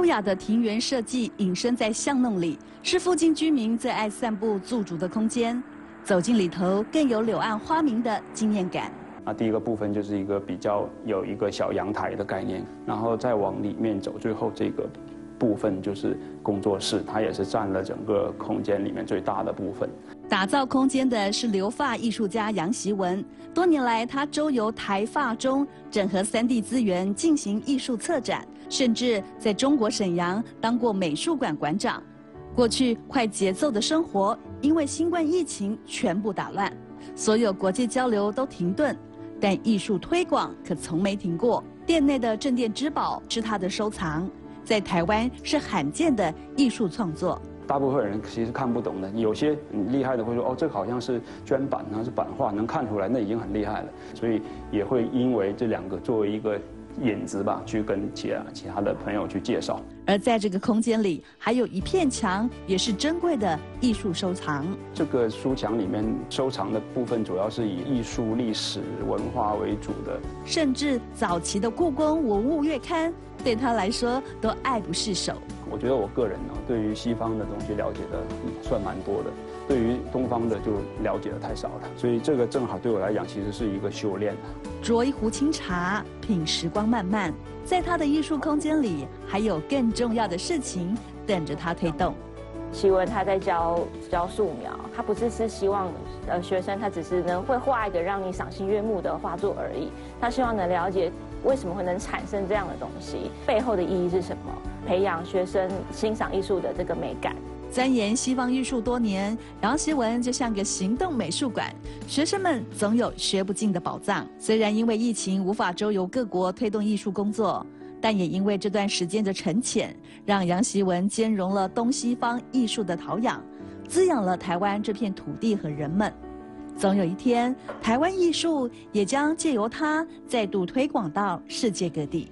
优雅的庭园设计隐身在巷弄里，是附近居民最爱散步驻足的空间。走进里头，更有柳暗花明的惊艳感。那第一个部分就是一个比较有一个小阳台的概念，然后再往里面走，最后这个部分就是工作室，它也是占了整个空间里面最大的部分。打造空间的是留发艺术家杨习文，多年来他周游台发中，整合三 D 资源进行艺术策展，甚至在中国沈阳当过美术馆馆长。过去快节奏的生活因为新冠疫情全部打乱，所有国际交流都停顿。但艺术推广可从没停过。店内的镇店之宝是他的收藏，在台湾是罕见的艺术创作。大部分人其实看不懂的，有些厉害的会说：“哦，这个好像是绢板，那是版画，能看出来，那已经很厉害了。”所以也会因为这两个作为一个。引子吧，去跟其他其他的朋友去介绍。而在这个空间里，还有一片墙，也是珍贵的艺术收藏。这个书墙里面收藏的部分，主要是以艺术、历史文化为主的。甚至早期的故宫文物月刊，对他来说都爱不释手。我觉得我个人呢，对于西方的东西了解的算蛮多的。对于东方的就了解的太少了，所以这个正好对我来讲，其实是一个修炼。酌一壶清茶，品时光漫漫，在他的艺术空间里，还有更重要的事情等着他推动。希文他在教教素描，他不是是希望呃学生他只是能会画一个让你赏心悦目的画作而已，他希望能了解为什么会能产生这样的东西，背后的意义是什么，培养学生欣赏艺术的这个美感。钻研西方艺术多年，杨希文就像个行动美术馆，学生们总有学不尽的宝藏。虽然因为疫情无法周游各国推动艺术工作，但也因为这段时间的沉潜，让杨希文兼容了东西方艺术的陶养，滋养了台湾这片土地和人们。总有一天，台湾艺术也将借由他再度推广到世界各地。